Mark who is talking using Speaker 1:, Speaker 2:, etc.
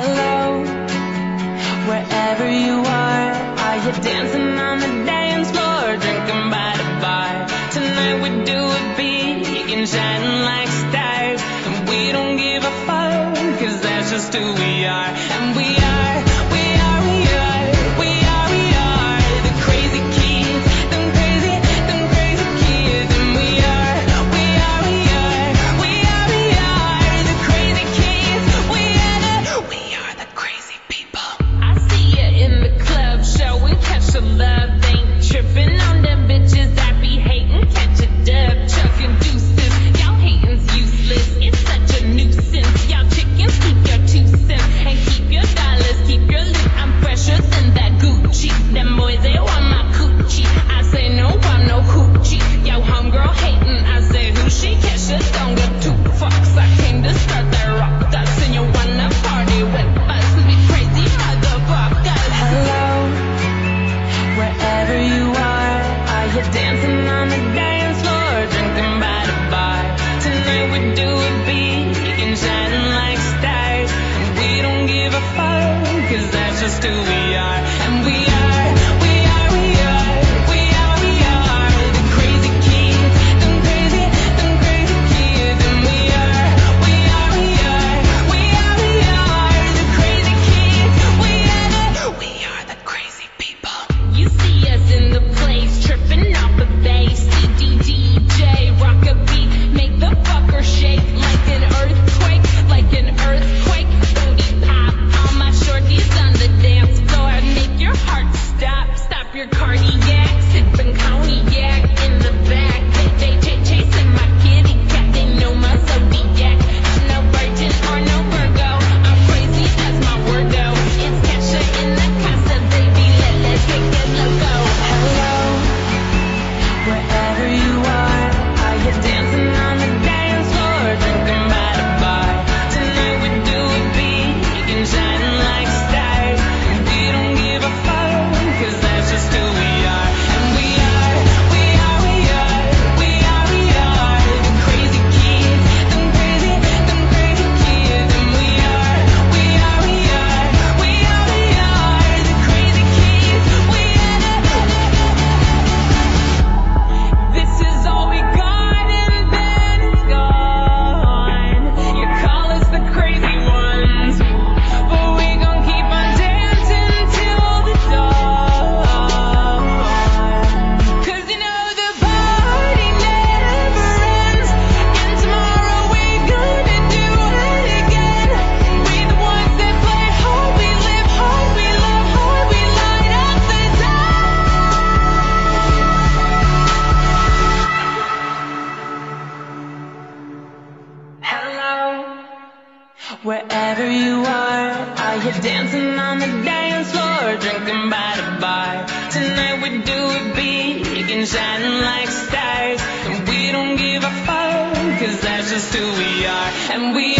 Speaker 1: hello. Wherever you are, are you dancing on the dance floor, drinking by the bar? Tonight we do it big and shining like stars, and we don't give a fuck, cause that's just who we are, and we are. cause that's just who we are. And we Wherever you are, are you dancing on the dance floor, drinking by the bar? Tonight we do it big and shining like stars. And we don't give a fuck, cause that's just who we are. And we